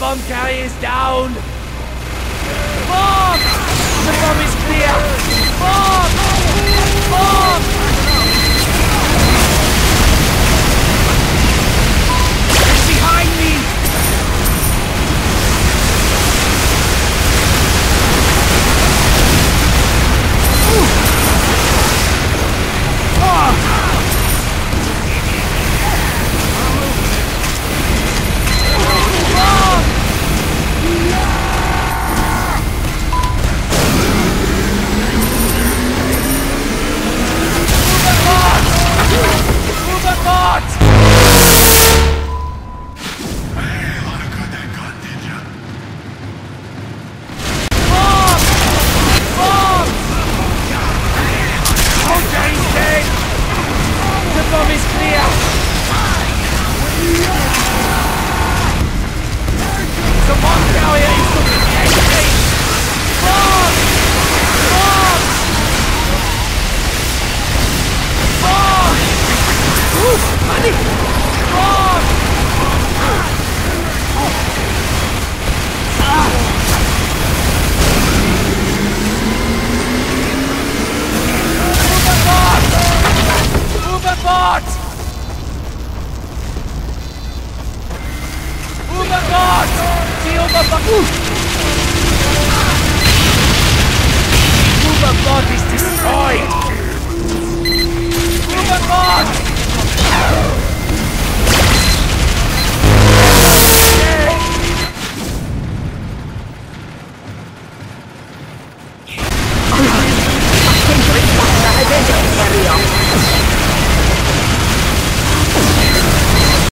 Bomb carrier's down! Uberbot is destroyed!